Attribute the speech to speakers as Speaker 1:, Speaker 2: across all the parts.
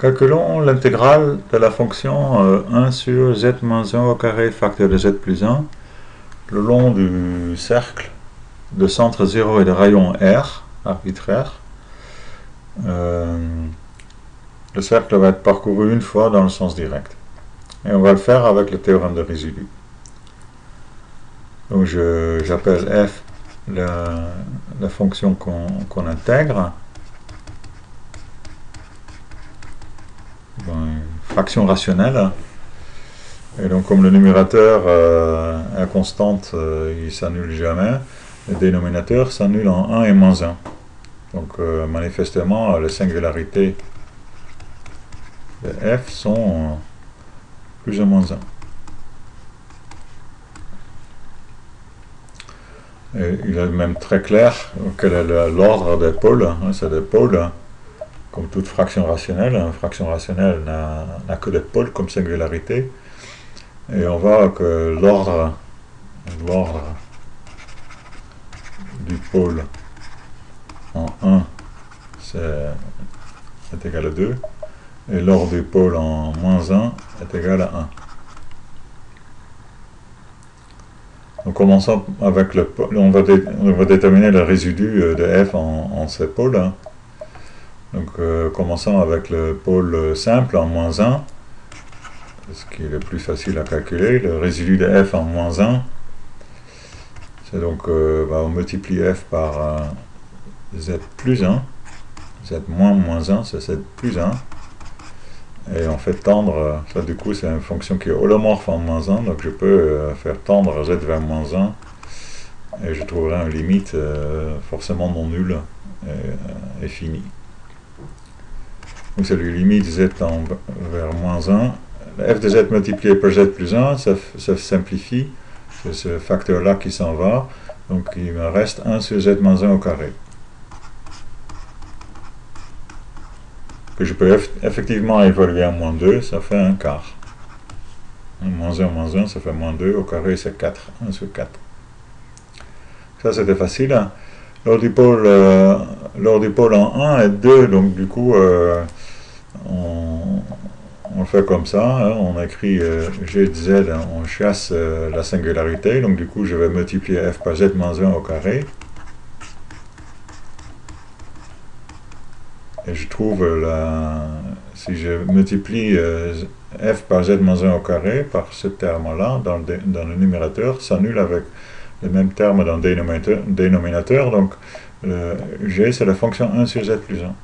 Speaker 1: Calculons l'intégrale de la fonction 1 euh, sur z moins 1 au carré facteur de z plus 1 le long du cercle de centre 0 et de rayon R arbitraire. Euh, le cercle va être parcouru une fois dans le sens direct. Et on va le faire avec le théorème de résidu. Donc j'appelle f la, fonction qu'on intègre. Une fraction rationnelle. Et donc comme le numérateur euh, est constante, euh, il s'annule jamais, le dénominateur s'annule en 1 et moins 1. Donc euh, manifestement, les singularités de f sont plus ou moins 1. il est même très clair quel est l'ordre des pôles. Hein, c'est des pôles, comme toute fraction rationnelle. Une fraction rationnelle n'a que des pôles comme singularité. Et on voit que l'ordre du pôle en 1 est égal à 2 et l'ordre du pôle en moins 1 est égal à 1. Donc avec le on va, on va déterminer le résidu de f en, ces pôles. Hein. Donc euh, commençons avec le pôle simple en moins 1, ce qui est le plus facile à calculer. Le résidu de f en moins 1, c'est donc, euh, bah, on multiplie f par z plus 1, z moins moins 1, c'est z plus 1, et on fait tendre, ça du coup c'est une fonction qui est holomorphe en moins 1, donc je peux euh, faire tendre z vers moins 1, et je trouverai une limite euh, forcément non nulle et, finie. Donc c'est lui limite z vers moins 1, f de z multiplié par z plus 1, ça, ça simplifie, c'est ce facteur là qui s'en va, donc il me reste 1 sur z moins 1 au carré. que je peux effectivement évoluer à moins 2, ça fait un quart. Moins 1, moins 1, ça fait moins 2, au carré c'est 4, 1 sur 4. Ça c'était facile. Hein. Lors du pôle, euh, en 1 et 2, donc du coup, euh, on, on, fait comme ça, hein. on écrit euh, g de z, hein. on chasse la singularité, donc du coup je vais multiplier f par z moins 1 au carré. et je trouve la, si je multiplie euh, f par z moins 1 au carré par ce terme-là dans, dans, le numérateur, s'annule avec le même terme dans le dénominateur, donc g c'est la fonction 1 sur z plus 1.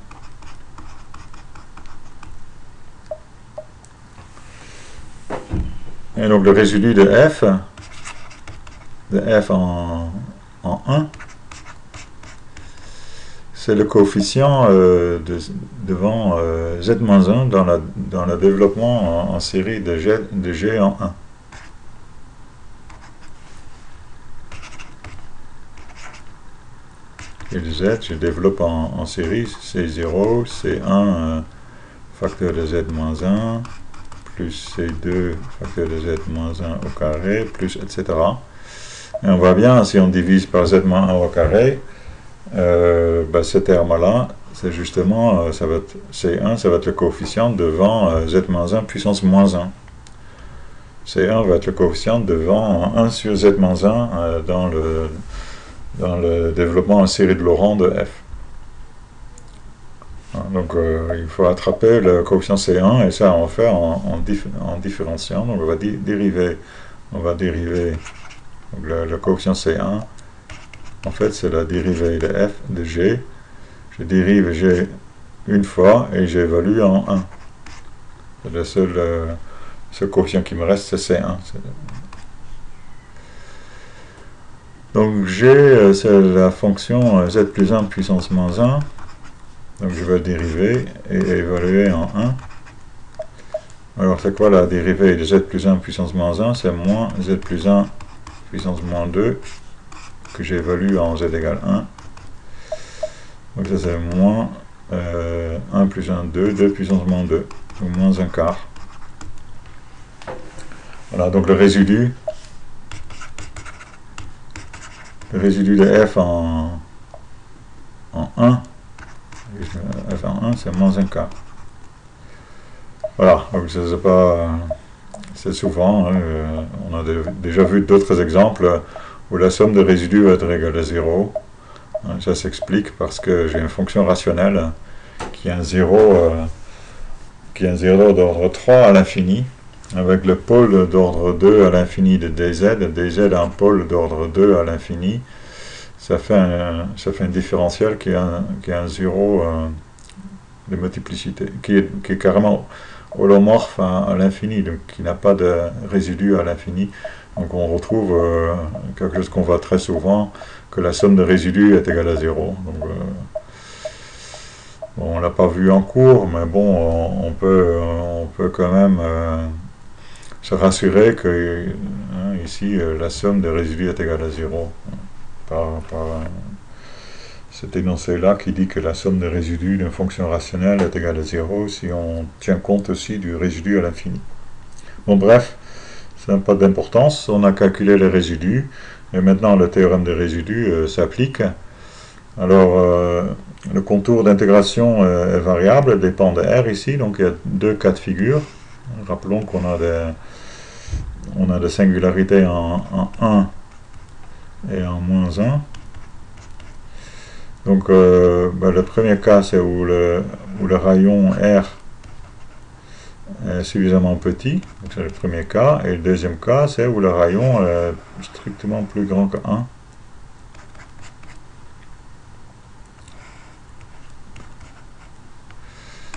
Speaker 1: Et donc le résidu de f, de f en, en 1, c'est le coefficient euh, devant euh, z-1 dans, dans le développement en, série de G, de G en 1. Et le z, je développe en, série C0, C1, facteur de z-1, plus C2, facteur de z-1 au carré, plus etc. Et on voit bien, si on divise par z-1 au carré, euh, bah, ce terme-là, c'est justement, euh, ça va être C1, ça va être le coefficient devant euh, Z-1 puissance moins 1. C1 va être le coefficient devant 1 sur Z-1 dans, le, dans le développement en série de Laurent de F. Donc il faut attraper le coefficient C1 et ça on va faire en, en, différenciant. Donc on va dériver, on va dériver le, coefficient C1 en fait, c'est la dérivée de f de g. Je dérive g une fois et j'évalue en 1. Le seul, euh, coefficient qui me reste, c'est C1. Donc g, euh, c'est la fonction euh, z plus 1 puissance moins 1. Donc je vais dériver et évaluer en 1. Alors c'est quoi la dérivée de z plus 1 puissance moins 1 C'est moins z plus 1 puissance moins 2 que j'évalue en z égale 1. Donc ça c'est moins 1 euh, plus 1, 2, 2 puissance moins 2, donc moins 1 quart. Voilà, donc le résidu, le résidu de f en, en 1, f en 1 c'est moins 1 quart. Voilà, donc c'est pas... C'est souvent, hein, euh, on a déjà vu d'autres exemples où la somme de résidus va être égale à 0. Hein, ça s'explique parce que j'ai une fonction rationnelle qui a un 0, euh, qui a un 0 d'ordre 3 à l'infini, avec le pôle d'ordre 2 à l'infini de dz, dz a un pôle d'ordre 2 à l'infini, ça fait un, ça fait un différentiel qui a un, qui a un 0 euh, de multiplicité, qui est, qui est carrément holomorphe à, l'infini, donc qui n'a pas de résidu à l'infini. Donc on retrouve euh, quelque chose qu'on voit très souvent, que la somme de résidus est égale à 0. Donc, euh, on ne l'a pas vu en cours, mais bon, on, peut, on peut quand même euh, se rassurer que hein, ici, la somme de résidus est égale à 0 par, par cet énoncé-là qui dit que la somme des résidus d'une fonction rationnelle est égale à 0 si on tient compte aussi du résidu à l'infini. Bon bref, ça n'a pas d'importance, on a calculé les résidus, et maintenant le théorème des résidus euh, s'applique. Alors, euh, le contour d'intégration euh, est variable, dépend de R ici, donc il y a deux cas de figure. Rappelons qu'on a des, on a des singularités en, en 1 et en moins 1. Donc euh, ben, le premier cas c'est où le, où le rayon R est suffisamment petit, c'est le premier cas, et le deuxième cas c'est où le rayon est strictement plus grand que 1.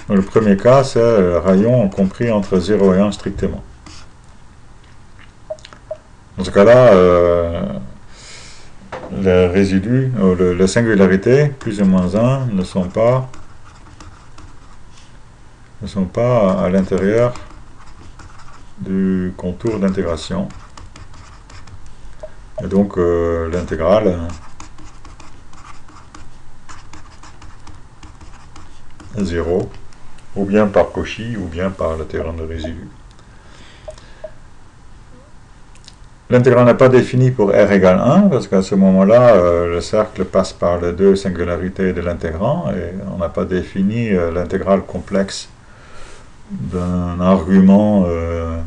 Speaker 1: le premier cas c'est le rayon compris entre 0 et 1 strictement. Dans ce cas-là, euh, les résidus, ou les singularités, plus ou moins 1, ne sont pas, ne sont pas à l'intérieur du contour d'intégration. Et donc euh, l'intégrale est 0, ou bien par Cauchy, ou bien par le théorème de résidus. L'intégrale n'est pas définie pour r égale 1, parce qu'à ce moment-là, euh, le cercle passe par les deux singularités de l'intégrant, et on n'a pas défini euh, l'intégrale complexe d'un argument euh,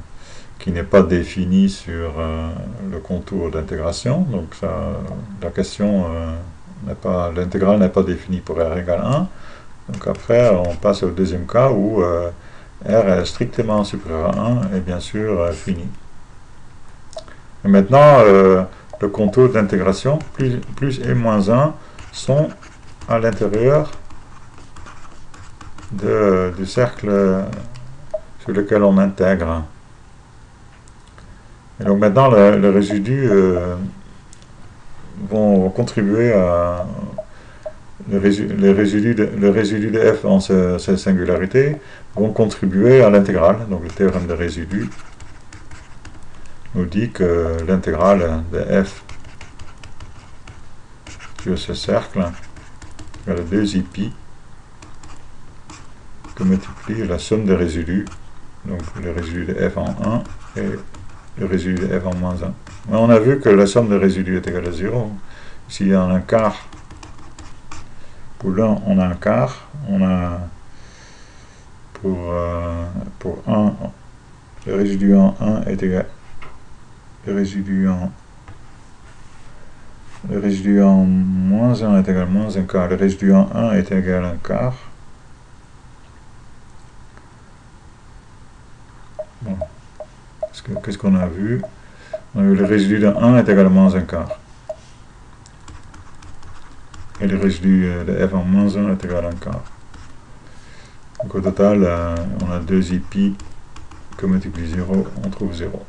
Speaker 1: qui n'est pas défini sur le contour d'intégration. Donc la question n'est pas, l'intégrale n'est pas définie pour r égale 1. Donc après, on passe au deuxième cas où r est strictement supérieur à 1 et bien sûr fini. Et maintenant, euh, le contour d'intégration, plus, et moins 1, sont à l'intérieur du cercle sur lequel on intègre. Et donc maintenant, les résidus euh, vont contribuer à... De, le résidu de f en cette singularité vont contribuer à l'intégrale, donc le théorème de résidus nous dit que l'intégrale de f sur ce cercle a 2 pi que multiplie la somme des résidus, donc le résidu de f en 1 et le résidu de f en moins 1. on a vu que la somme des résidus est égale à 0. S'il y a un quart, pour l'un on a un quart, on a pour, euh, pour 1, le résidu en 1 est égal le résidu en moins 1 est égal à moins 1 quart, le résidu en 1 est égal à 1 quart. Qu'est-ce qu'on a vu? On a vu le résidu de 1 est égal à moins 1 quart. Et le résidu euh, de f en moins 1 est égal à 1 quart. Donc au total, euh, on a 2 pi que multiplie 0, on trouve 0.